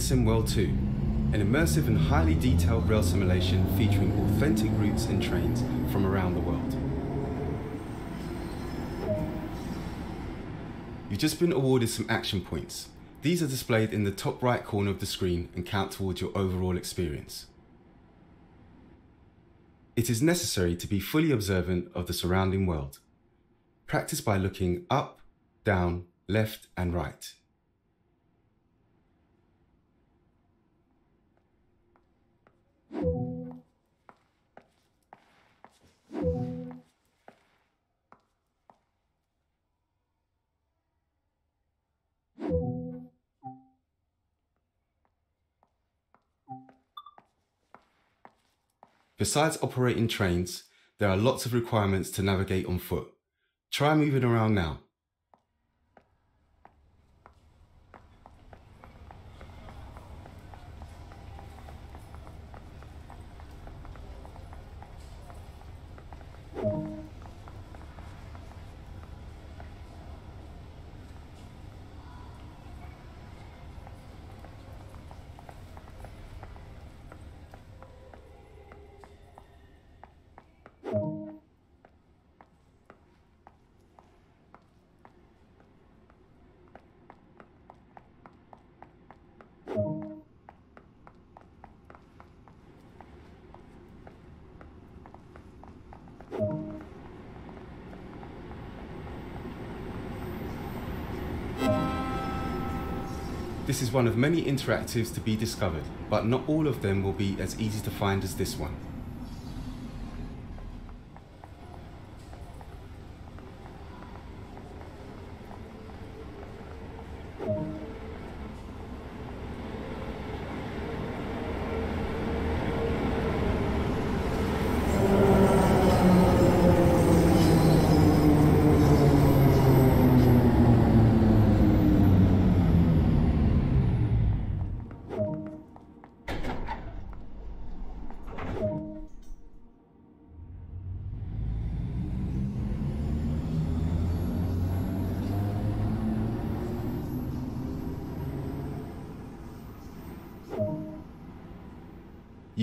Sim World 2, an immersive and highly detailed rail simulation featuring authentic routes and trains from around the world. You've just been awarded some action points. These are displayed in the top right corner of the screen and count towards your overall experience. It is necessary to be fully observant of the surrounding world. Practice by looking up, down, left and right. Besides operating trains, there are lots of requirements to navigate on foot. Try moving around now. This is one of many interactives to be discovered, but not all of them will be as easy to find as this one.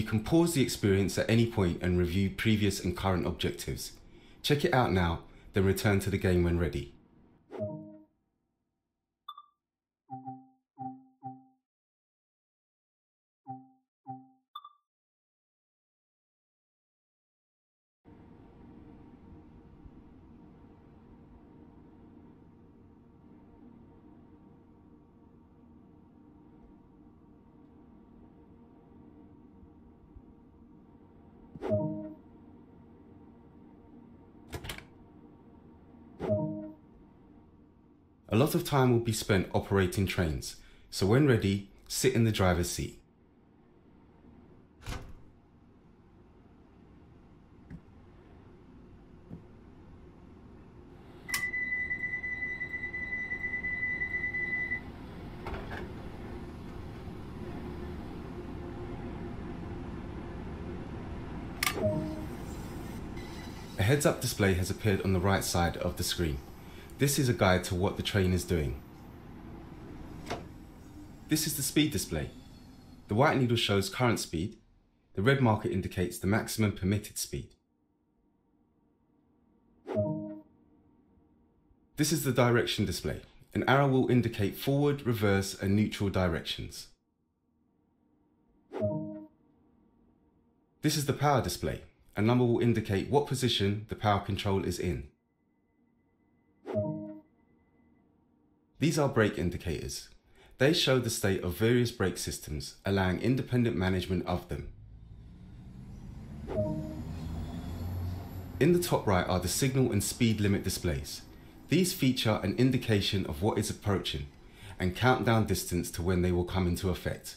Can pause the experience at any point and review previous and current objectives. Check it out now, then return to the game when ready. Lot of time will be spent operating trains, so when ready, sit in the driver's seat. A heads-up display has appeared on the right side of the screen. This is a guide to what the train is doing. This is the speed display. The white needle shows current speed. The red marker indicates the maximum permitted speed. This is the direction display. An arrow will indicate forward, reverse and neutral directions. This is the power display. A number will indicate what position the power control is in. These are brake indicators. They show the state of various brake systems, allowing independent management of them. In the top right are the signal and speed limit displays. These feature an indication of what is approaching and countdown distance to when they will come into effect.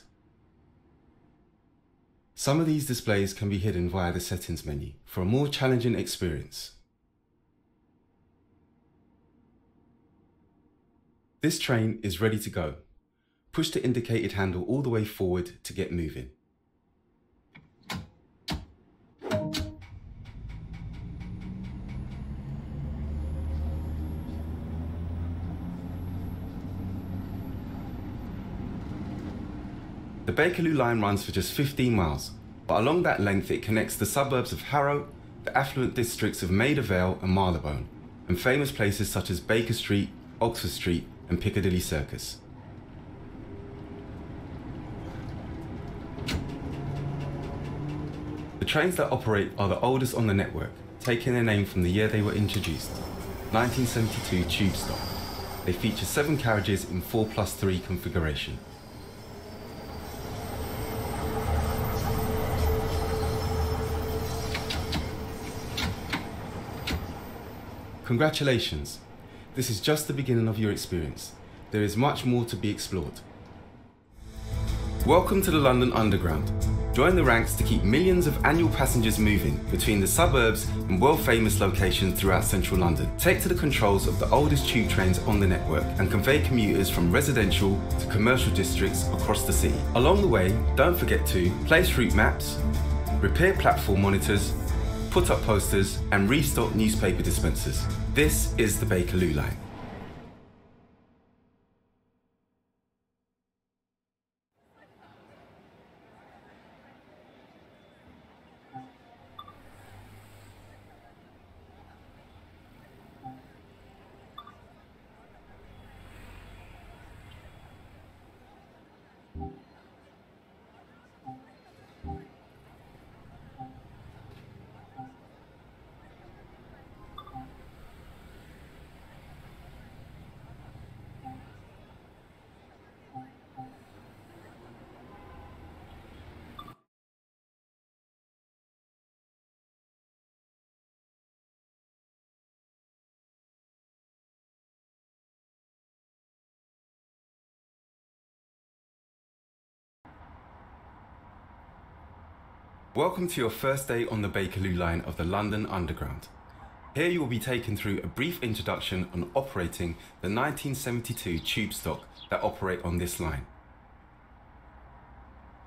Some of these displays can be hidden via the settings menu for a more challenging experience. This train is ready to go. Push the indicated handle all the way forward to get moving. The Bakerloo line runs for just 15 miles, but along that length it connects the suburbs of Harrow, the affluent districts of Maida Vale and Marylebone, and famous places such as Baker Street, Oxford Street, and Piccadilly Circus. The trains that operate are the oldest on the network, taking their name from the year they were introduced 1972 tube stock. They feature seven carriages in 4 plus 3 configuration. Congratulations! This is just the beginning of your experience. There is much more to be explored. Welcome to the London Underground. Join the ranks to keep millions of annual passengers moving between the suburbs and world famous locations throughout central London. Take to the controls of the oldest tube trains on the network and convey commuters from residential to commercial districts across the city. Along the way, don't forget to place route maps, repair platform monitors, put up posters, and restock newspaper dispensers. This is the Bakerloo line. Welcome to your first day on the Bakerloo line of the London Underground. Here you will be taken through a brief introduction on operating the 1972 tube stock that operate on this line.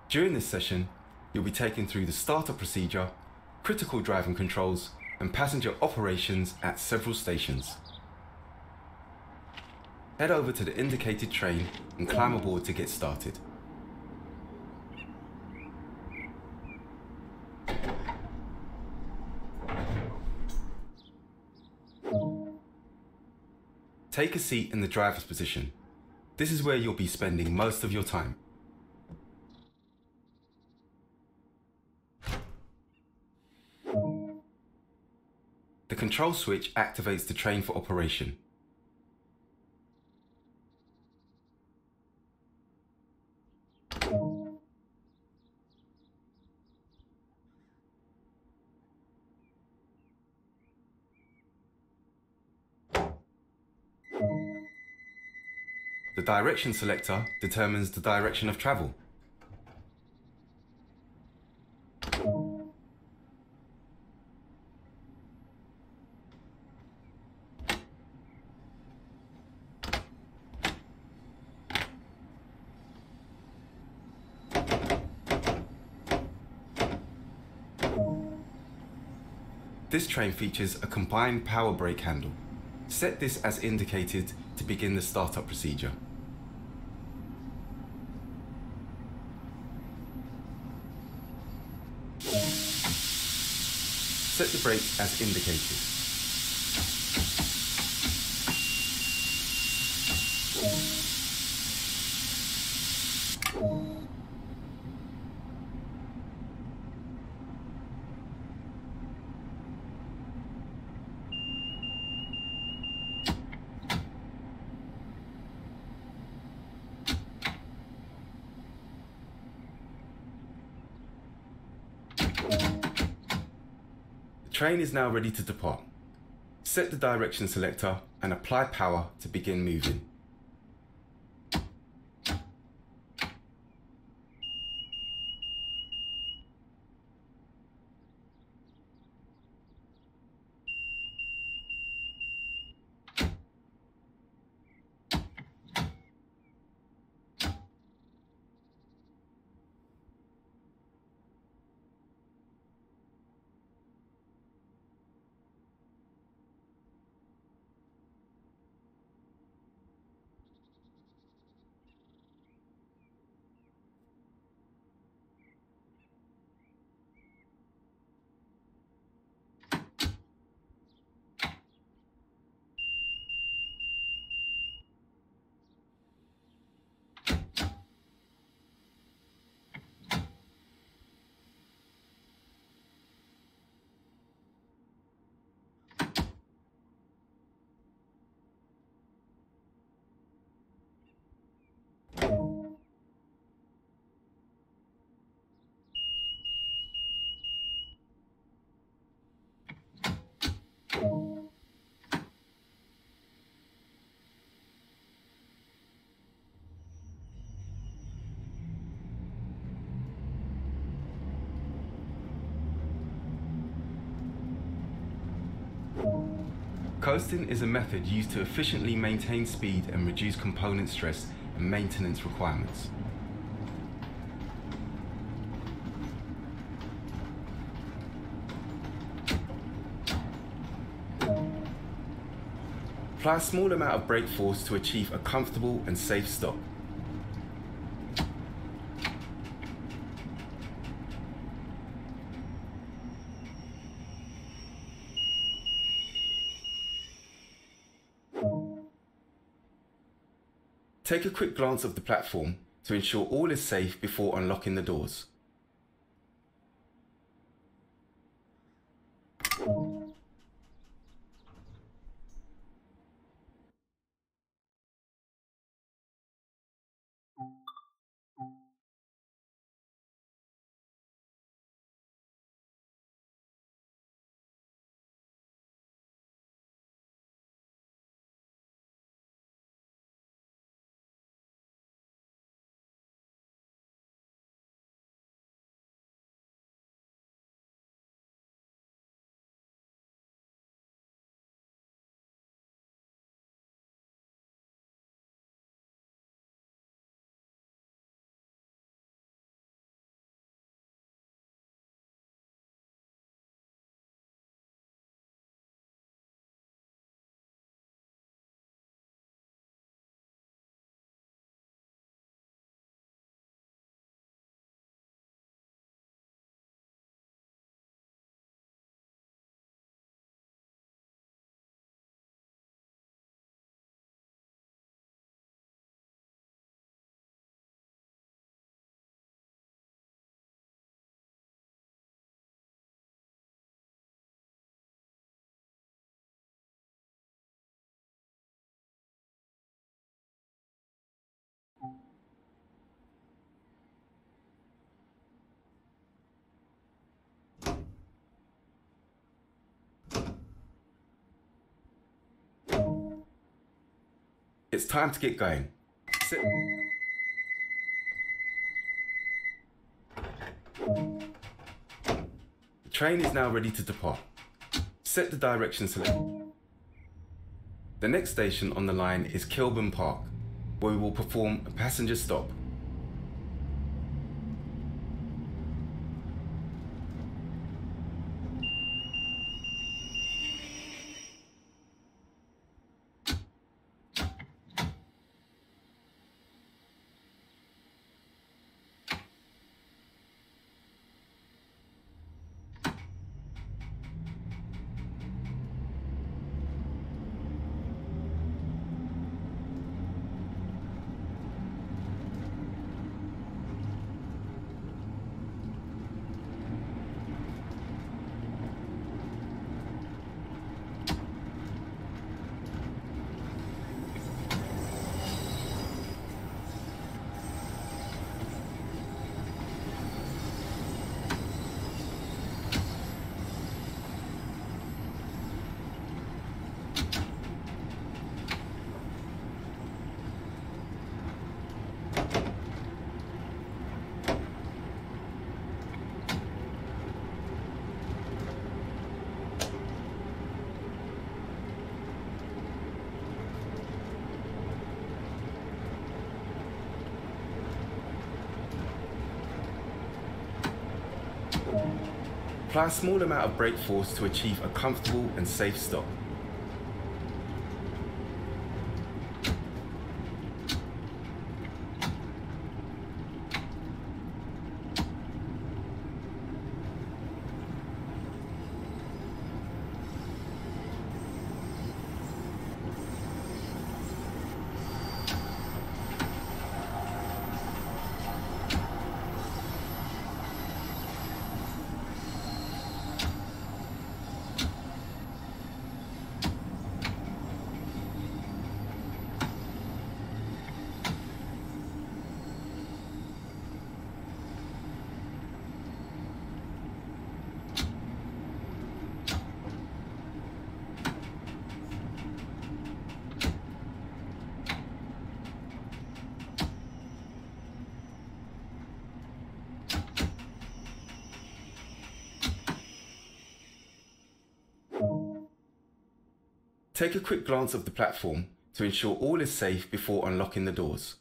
During this session, you'll be taken through the startup procedure, critical driving controls, and passenger operations at several stations. Head over to the indicated train and climb aboard to get started. Take a seat in the driver's position. This is where you'll be spending most of your time. The control switch activates the train for operation. Direction selector determines the direction of travel. This train features a combined power brake handle. Set this as indicated to begin the startup procedure. Set the brakes as indicated. Train is now ready to depart. Set the direction selector and apply power to begin moving. Coasting is a method used to efficiently maintain speed and reduce component stress and maintenance requirements. Apply a small amount of brake force to achieve a comfortable and safe stop. Take a quick glance of the platform to ensure all is safe before unlocking the doors. It's time to get going. Sit. The train is now ready to depart. Set the direction select. The next station on the line is Kilburn Park, where we will perform a passenger stop. Apply a small amount of brake force to achieve a comfortable and safe stop. Take a quick glance of the platform to ensure all is safe before unlocking the doors.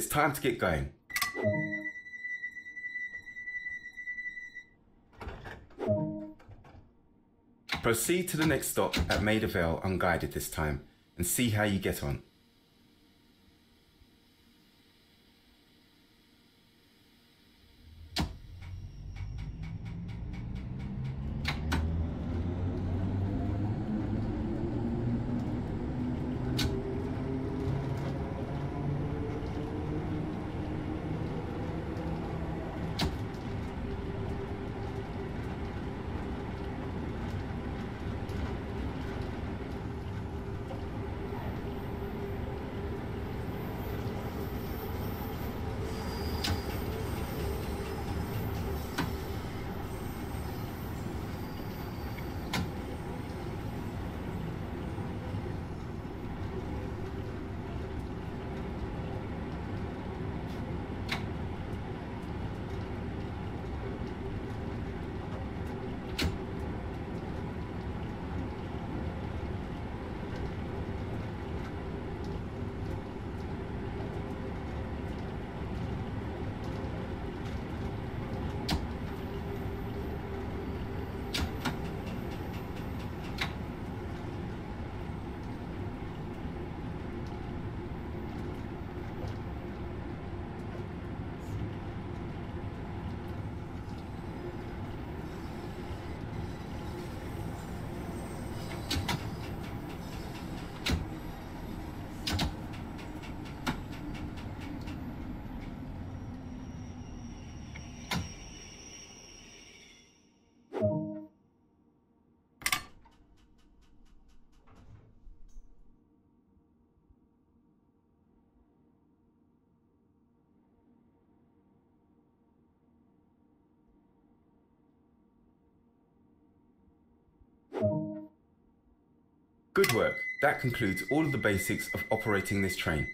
It's time to get going. Proceed to the next stop at Maida Vale unguided this time and see how you get on. Good work. That concludes all of the basics of operating this train.